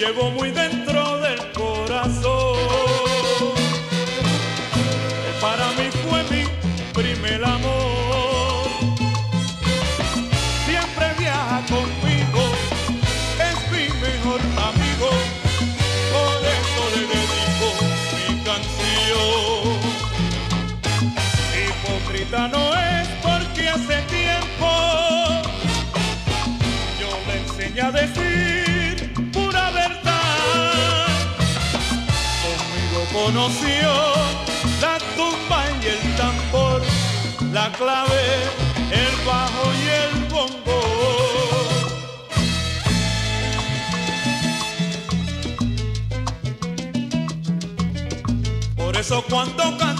llevo muy dentro del corazón. Que para mí fue mi primer amor. Siempre viaja conmigo, es mi mejor amigo. Por eso le dedico mi canción. Hipócrita no es porque hace tiempo yo le enseñé a decir conoció la tumba y el tambor, la clave, el bajo y el bombo. Por eso cuando canta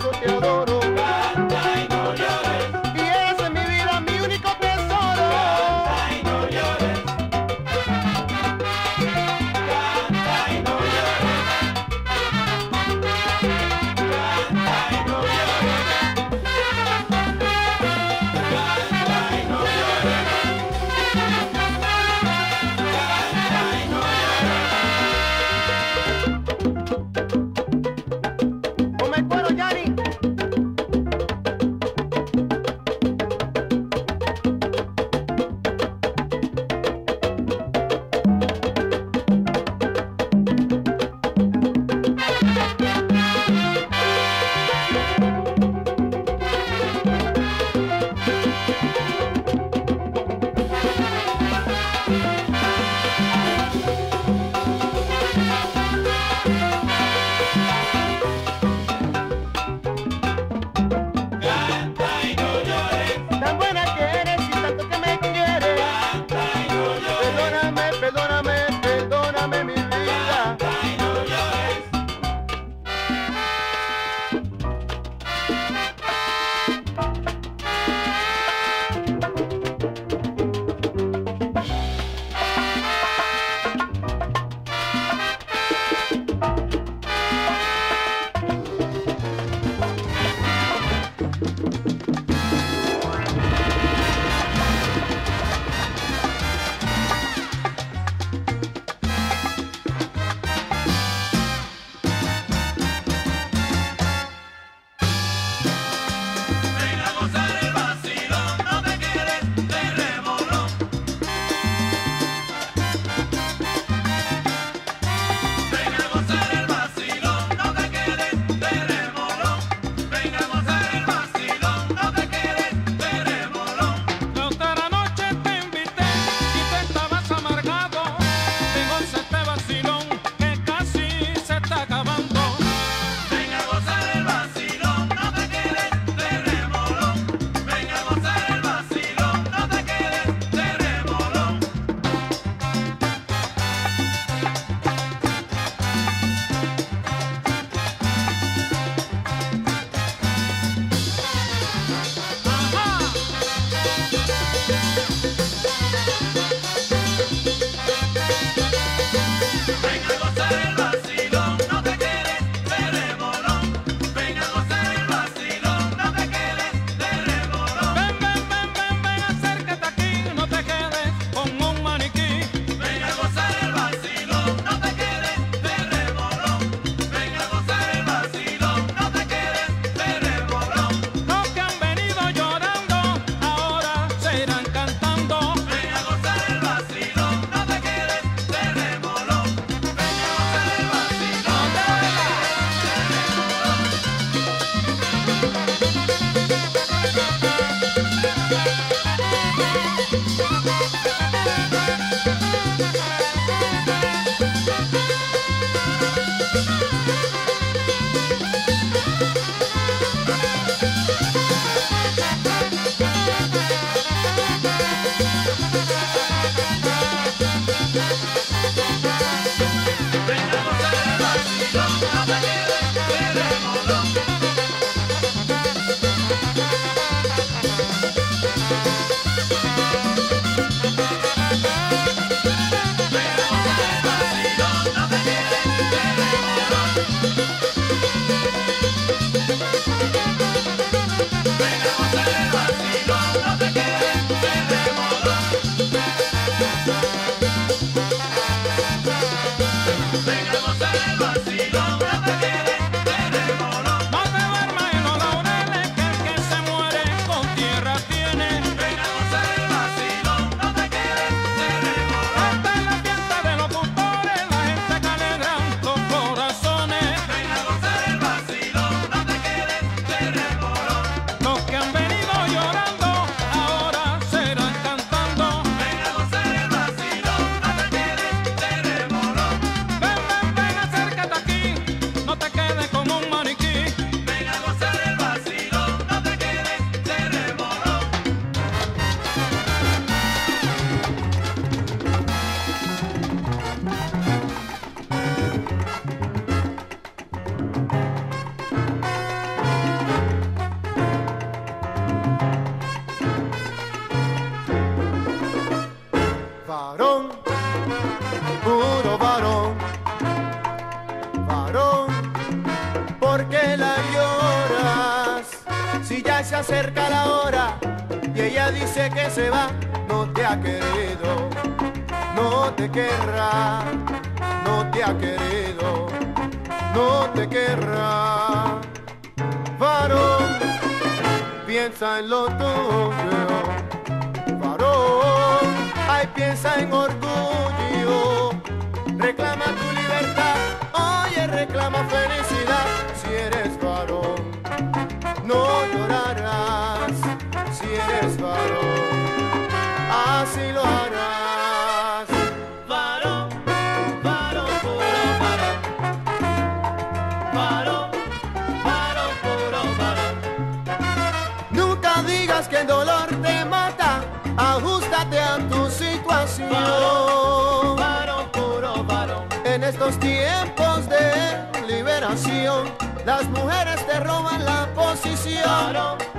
solteiro los tiempos de liberación, las mujeres te roban la posición.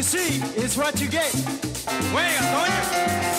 You see is what you get. Juega, Toño.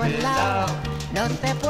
Por el lado. No se puede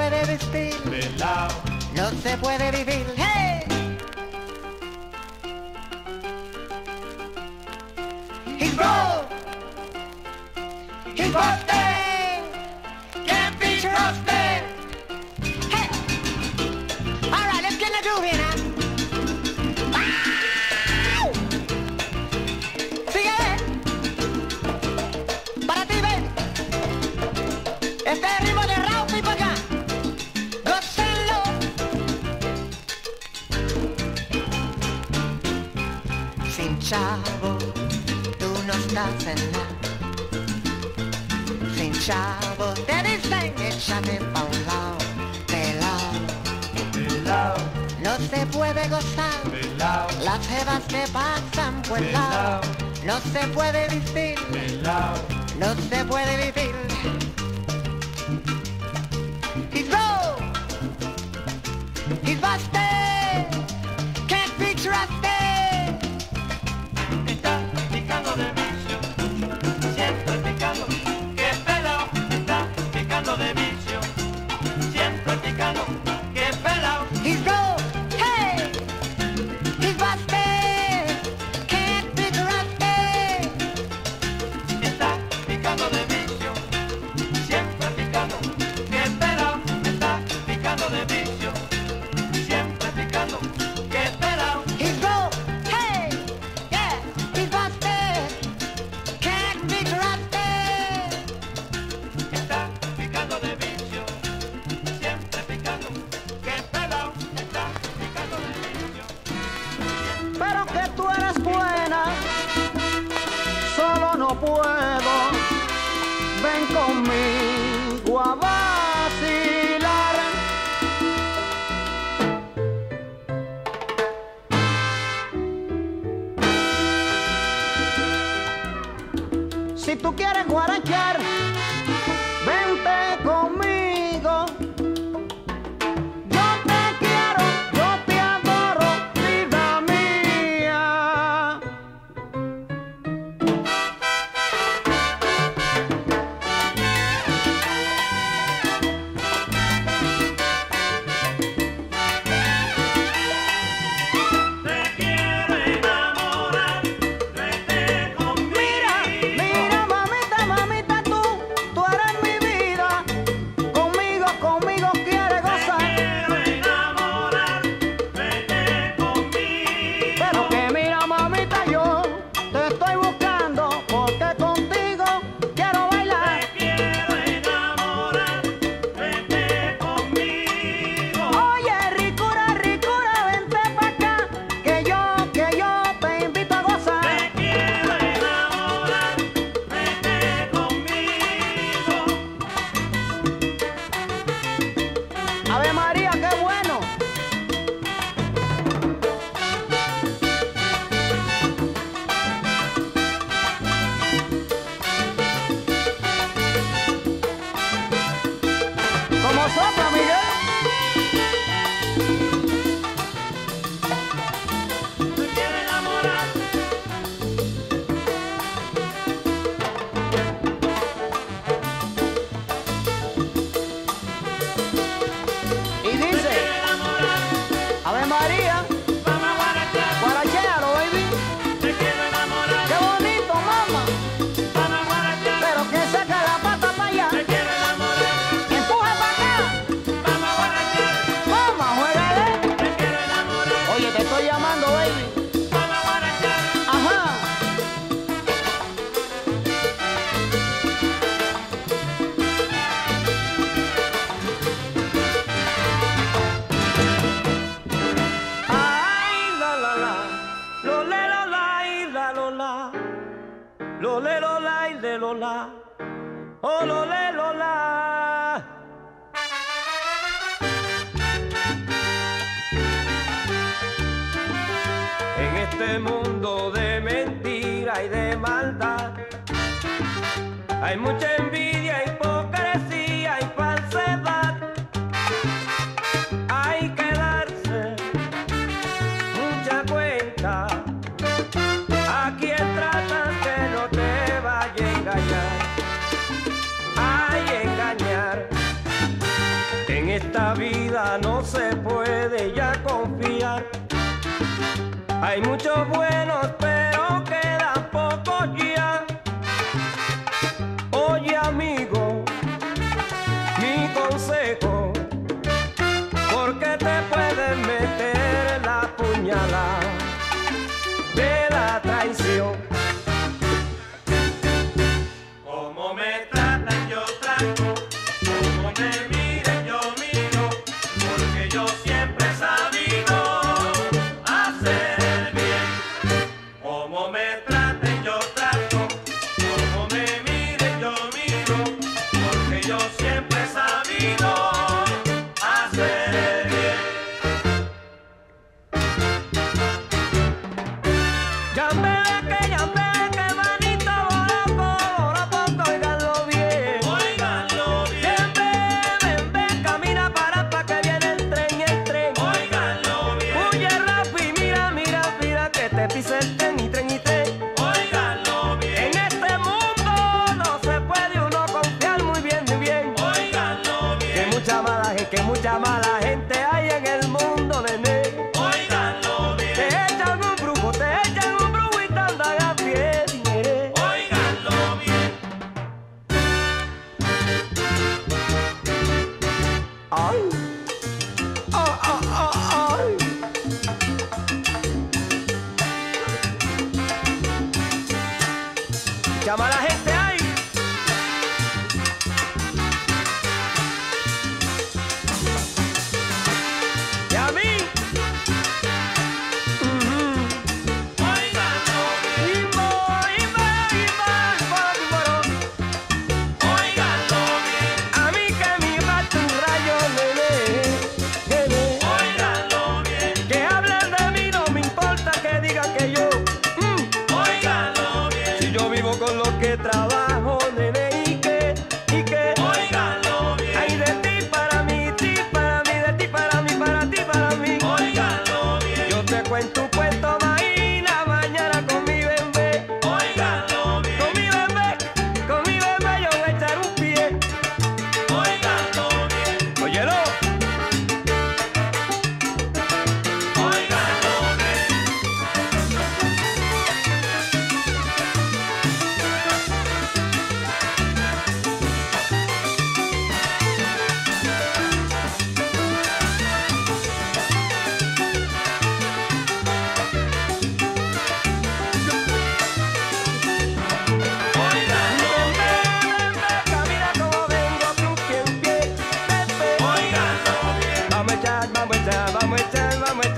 Hey!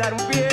dar un pie.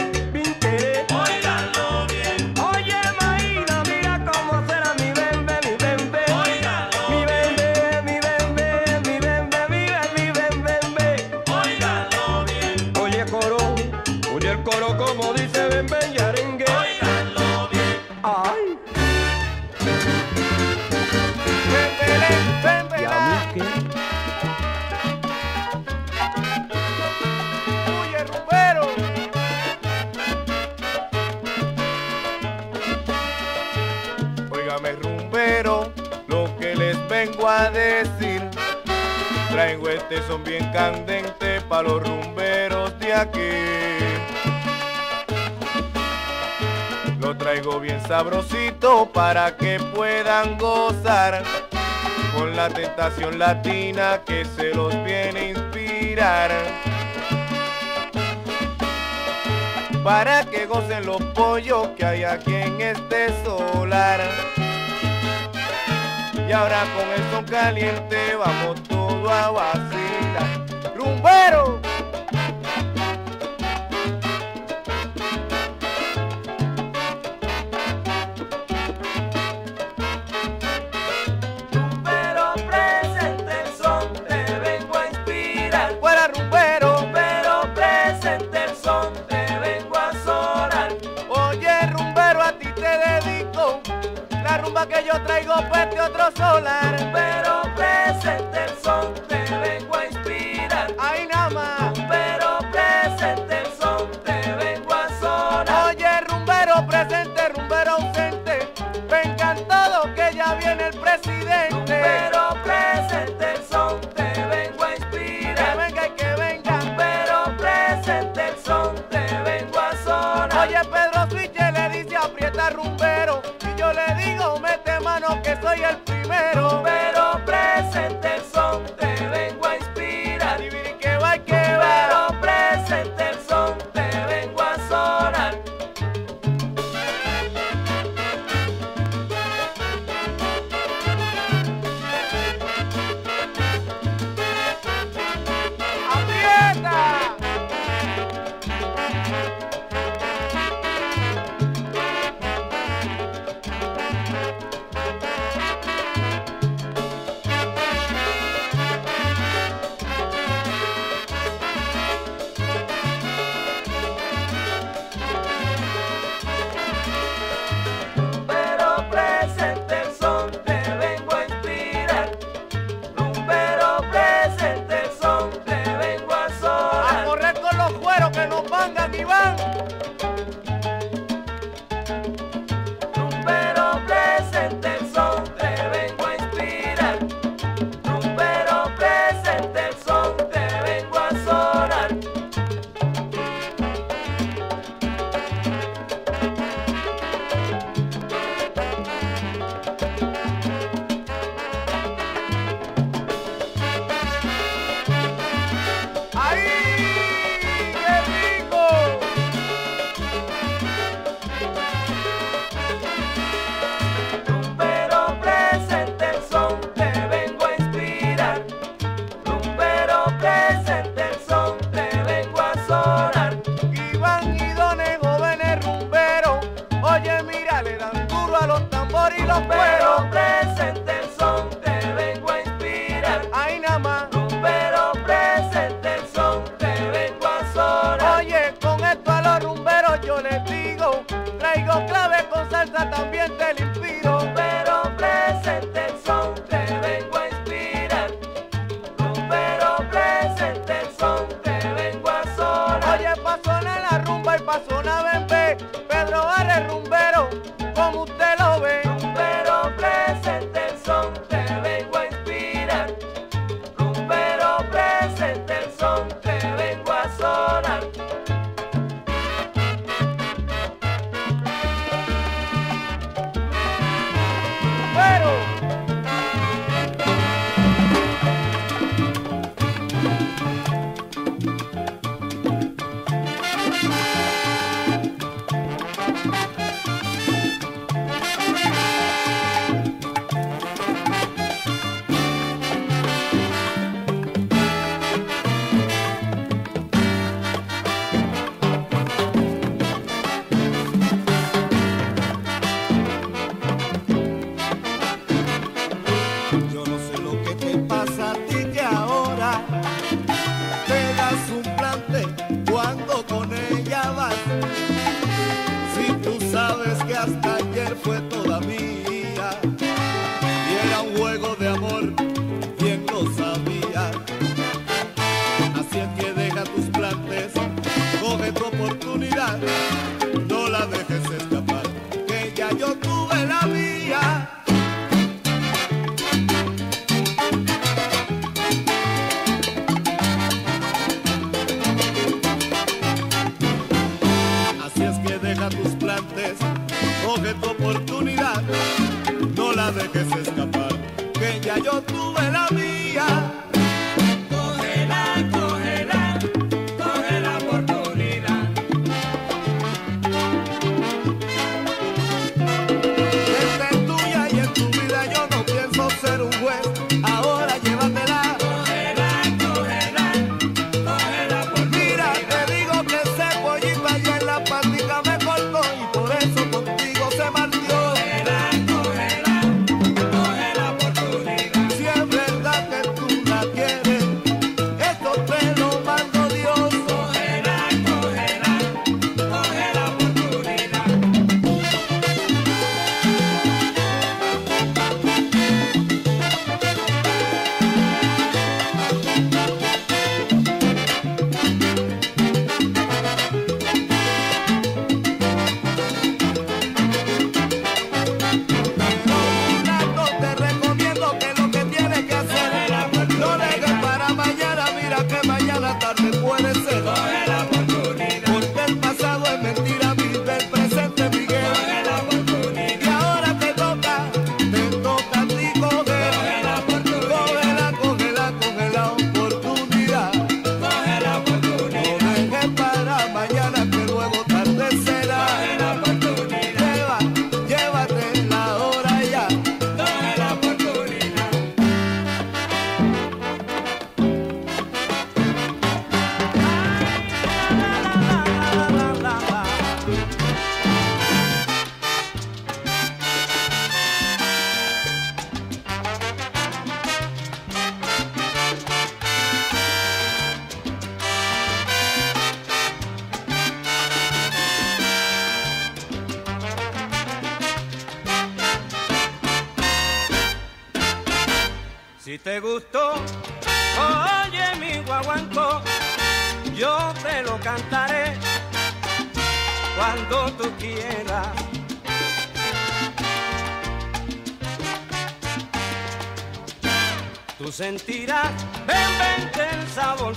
los rumberos de aquí. Lo traigo bien sabrosito para que puedan gozar con la tentación latina que se los viene a inspirar. Para que gocen los pollos que hay aquí en este solar. Y ahora con el son caliente vamos todo a base. bombero.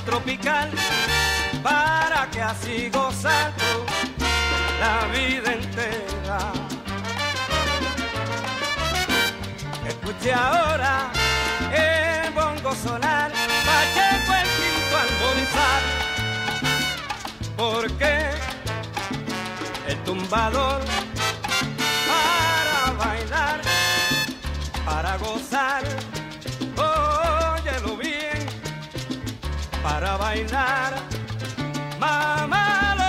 tropical para que así gozar la vida entera. Escuche ahora el bongo sonar, Pacheco el quinto armonizar, porque el tumbador para bailar, para gozar. bailar. Mamá